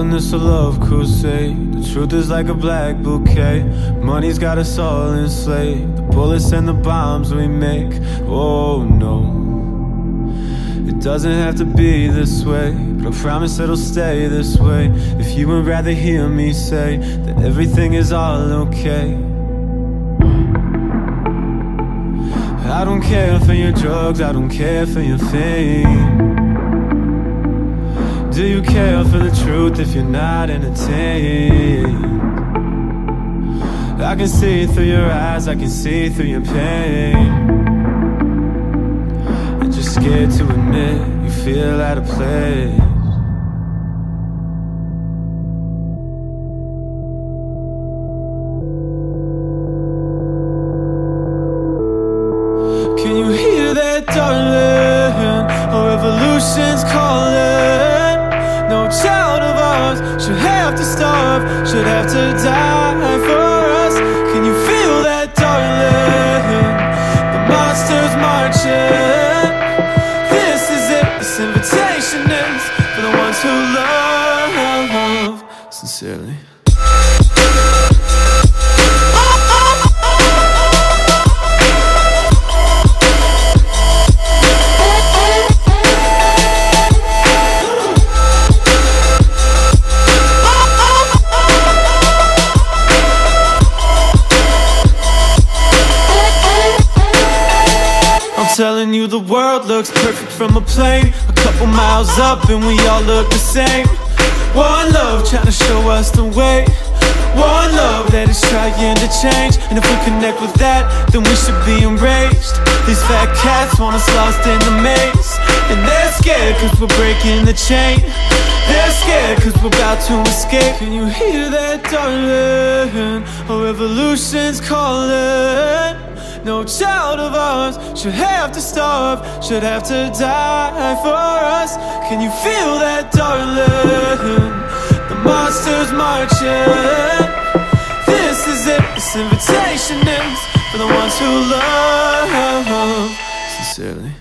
calling this a love crusade. The truth is like a black bouquet. Money's got us all enslaved. The bullets and the bombs we make. Oh no. It doesn't have to be this way, but I promise it'll stay this way. If you would rather hear me say that everything is all okay. I don't care for your drugs, I don't care for your fame. Do you care for the truth if you're not entertained? I can see through your eyes, I can see through your pain. You're scared to admit you feel out of place. Should have to die for us. Can you feel that, darling? The monsters marching. This is it. This invitation is for the ones who love sincerely. You the world looks perfect from a plane. A couple miles up and we all look the same. One love trying to show us the way. One love that is trying to change. And if we connect with that, then we should be enraged. These fat cats want us lost in the maze. And they're scared cause we're breaking the chain. They're scared cause we're about to escape. Can you hear that, darling? A revolution's calling no child of ours should have to starve, should have to die for us. Can you feel that, darling? The monsters marching. This is it, this invitation is for the ones who love sincerely.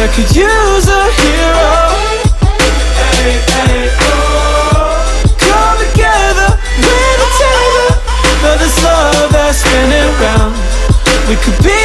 that could use a hero. Oh. Come together, we're the tether For this love that's spinning round We could be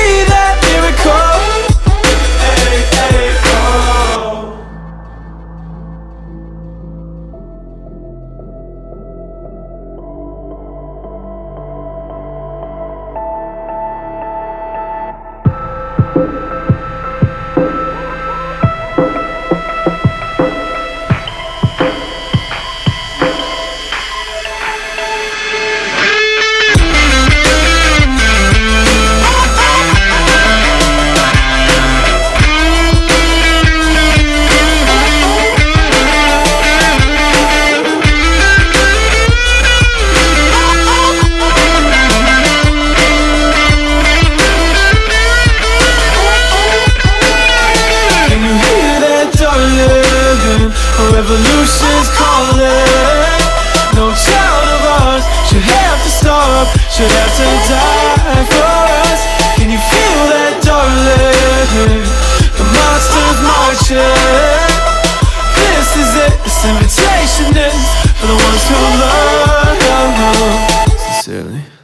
ocean's calling. No child of ours should have to starve Should have to die for us. Can you feel that, darling? The monster's marching. This is it, this invitation is For the ones who love. Sincerely.